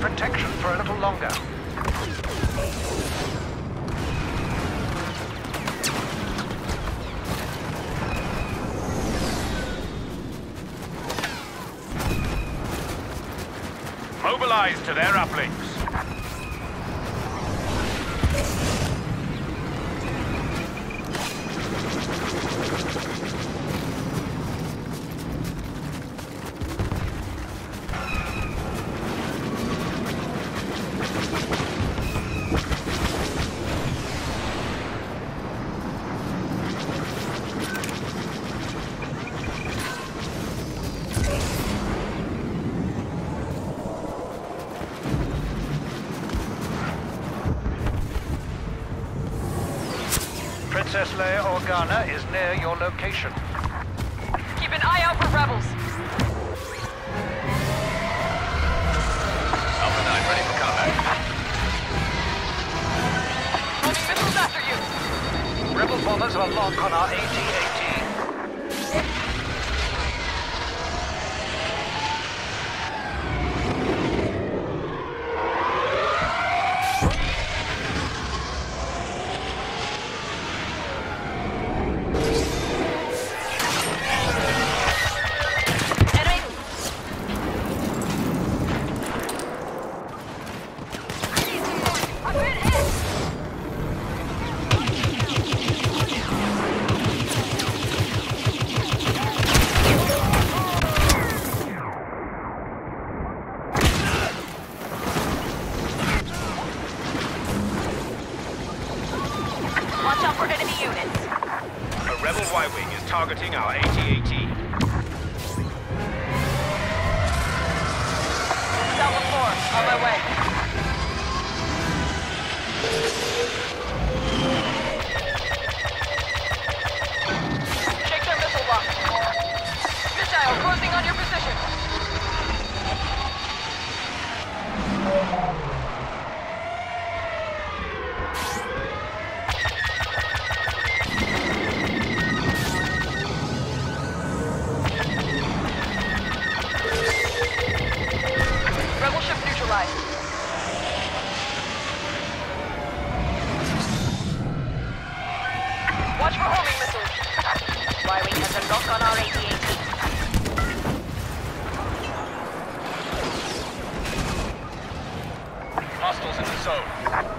protection for a little longer. Mobilize to their uplinks. Princess Leia Organa is near your location. Keep an eye out for rebels. Alpha 9 ready for combat. Homing missiles after you. Rebel bombers are locked on our AT-AT. Targeting our AT-AT. Zone.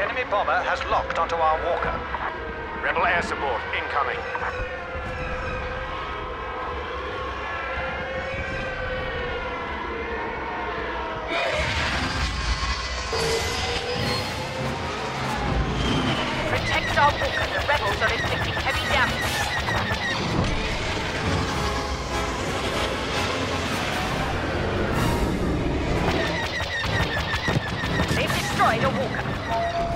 Enemy bomber has locked onto our walker. Rebel air support incoming. Protect our walker. The rebels are inflicting heavy damage. destroyed a walker.